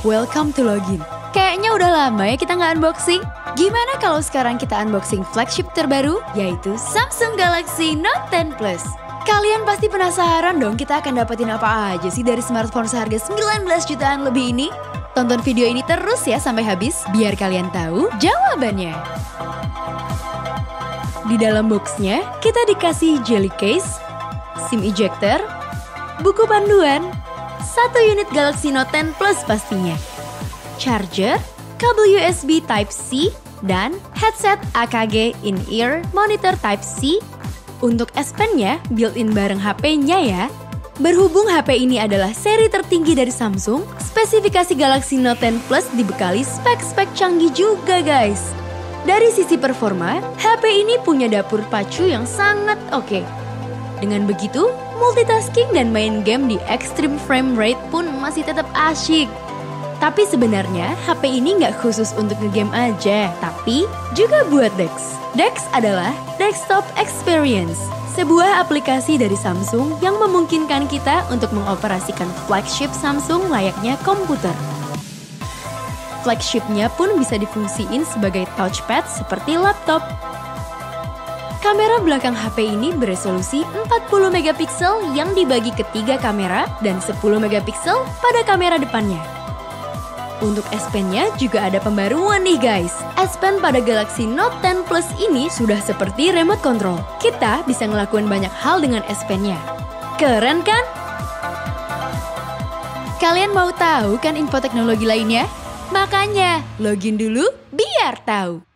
welcome to Login. Kayaknya udah lama ya kita nggak unboxing. Gimana kalau sekarang kita unboxing flagship terbaru, yaitu Samsung Galaxy Note 10 Plus. Kalian pasti penasaran dong kita akan dapetin apa aja sih dari smartphone seharga 19 jutaan lebih ini? Tonton video ini terus ya sampai habis, biar kalian tahu jawabannya. Di dalam boxnya, kita dikasih jelly case, SIM ejector, buku panduan, satu unit Galaxy Note 10 Plus pastinya, charger, kabel USB Type-C, dan headset AKG in-ear monitor Type-C. Untuk S Pen-nya, built-in bareng HP-nya ya. Berhubung HP ini adalah seri tertinggi dari Samsung, spesifikasi Galaxy Note 10 Plus dibekali spek-spek canggih juga guys. Dari sisi performa, HP ini punya dapur pacu yang sangat oke. Dengan begitu, multitasking dan main game di extreme frame rate pun masih tetap asyik. Tapi sebenarnya HP ini nggak khusus untuk ngegame aja, tapi juga buat Dex. Dex adalah Desktop Experience, sebuah aplikasi dari Samsung yang memungkinkan kita untuk mengoperasikan flagship Samsung layaknya komputer. Flagshipnya pun bisa difungsiin sebagai touchpad seperti laptop. Kamera belakang HP ini beresolusi 40 megapiksel yang dibagi ke tiga kamera dan 10 megapiksel pada kamera depannya. Untuk S Pen-nya juga ada pembaruan nih guys. S Pen pada Galaxy Note 10 Plus ini sudah seperti remote control. Kita bisa ngelakuin banyak hal dengan S Pen-nya. Keren kan? Kalian mau tahu kan info teknologi lainnya? Makanya login dulu biar tahu.